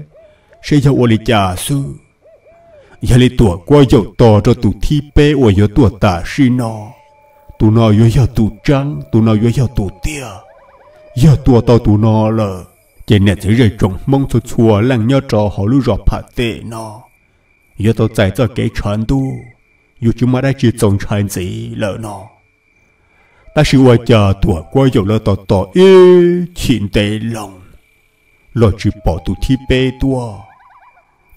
S1: Sẽ cho ô lì chả sư giờ lì tua qua dầu to cho tụ thi bê ô yo tua tả si nó tụ nó yo yo tụ trắng tụ nó yo yo tụ tia giờ tua tao tụ nó lờ chỉ nè chỉ rồi trồng mong cho chùa lăng nhớ trò họ lưu rõ phạt tệ nó giờ tao chạy cho cái chuyện tu dù chúng mà đã chỉ trồng chuyện gì lỡ nó ta chỉ qua chờ tuổi qua dầu lỡ tao tao ê chín tệ lòng lo chỉ bỏ tụ thi bê tua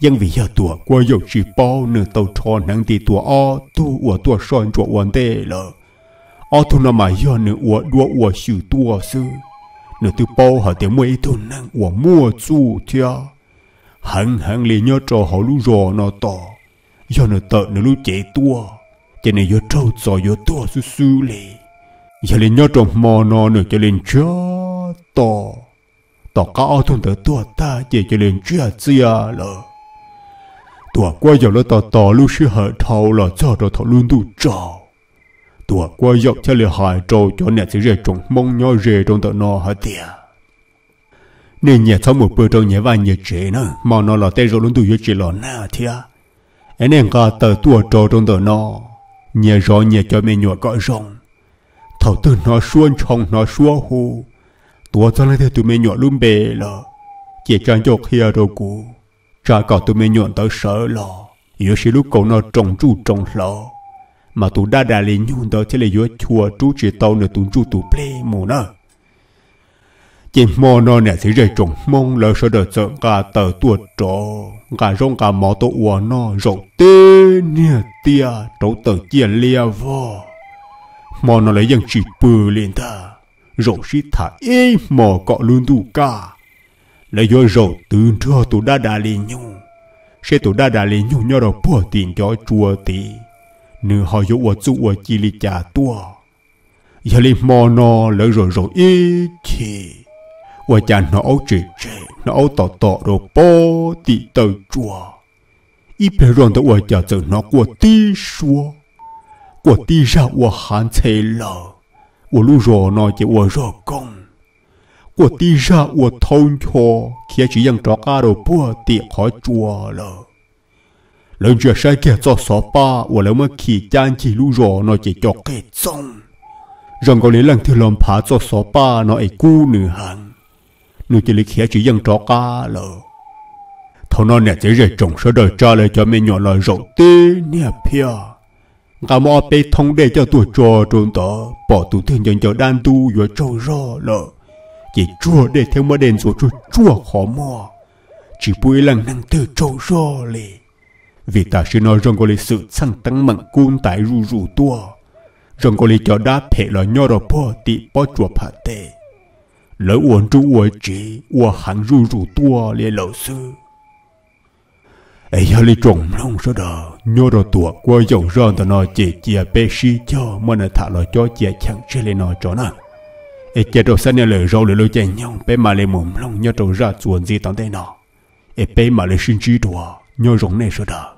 S1: 因为要多过有只包呢，都超能的多哦，都我多算着完的了，哦，都那么要呢，我多我修多是。 Nửa tua sư hở thâu là cho đồ thọ luôn tu trò. Tua quay dọc cho lì hại cho nè sẽ rề mong nhỏ rề trong tờ nó hả tìa. Nên nhà sau một bữa trong nhà vài nhà trẻ nữa mà nó là tay rồi luôn tụi chỉ là na thia anh em cả tờ tua trâu trong tờ nó nhà rõ nhà cho mình nhỏ gọi rong thầu từ nó xuân trong nó xua hù tua cho lên theo tụi mình nhỏ luôn bề là chỉ trang cho kia đâu cũ cha cả tôi mới nhọn tới sợ lo yếu sĩ lúc cậu nó trồng trụ trồng lo mà tụ đa đà lên nhung đó thế là yếu chùa chú chỉ tàu nữa tụ chu tụ ple mù nè chỉ mò nó nè, thì rơi trồng mông, lỡ sợ đợt sợ cả tờ tuột trò cả rong cả mỏ tổ ua nó, rộng tê nè tia trấu tờ chia lia vò mò nó lấy dân chỉ bự lên ta rộng sĩ thả ê mò cọ luôn tụ cả là do rầu từ trưa tụ đa đà lì nhung sẽ tụ đa đà lì nhung nhau đầu bỏ tiền cho chùa tì. Nữ họ dụ ở chú ở chỉ lì trả tua. Giờ lì mò nó lỡ rồi rồi ý chỉ và cha nó ấu trì trì nó ấu tỏ tỏ rồi bỏ tị tờ chùa. Ý bề rong đó ở cha tự nó của tí xua. Của tí ra của hàn chế lờ. Của lũ rồi nó chỉ ở rồi công của tí ra ở thôn cho khi chỉ ยัง trọ cá rồi bó tị khỏi chùa lờ. Lần chưa sai kia cho số ba và lần mà khi chan chỉ lu rò nó chỉ cho cái xong. Rằng có lẽ lần thứ làm phá cho số ba nó ấy cú nửa hàng nửa chỉ lịch khía chỉ dân trọ cá lờ. Thằng nó nè chỉ rể trồng số đời cho lại cho mình nhỏ là rộng tê nè pia ngà mò bê thông để cho tuổi trò trốn tỏ bỏ tụ thương nhân cho đan tu vừa trâu rõ lợ chỉ chua để theo mà đền rồi chua chua khó mò. Chỉ bùi lần năng từ trâu rô lì vì ta sẽ nói rằng có lịch sự sang tăng mặn cun tại rù rù tua. Rằng có lịch cho đá phê là nho rồi po tị po chùa phá tê lỡ uốn chú uốn chỉ uốn hàng rù rù tua lê lẩu sư. Ấy giờ li trồng long số đó nho rồi tua qua dòng ròn ta nói chỉ chia bé xí cho, mà nó thả lo cho chia chẳng chơi lên nói cho nó e chế độ sân nhà lời rau lời lời chạy nhau. Bé mà lên mồm lông, nhớ trâu ra chuẩn gì tao đây nó e bé mà lên sinh trí đồ nhớ rồng này số đó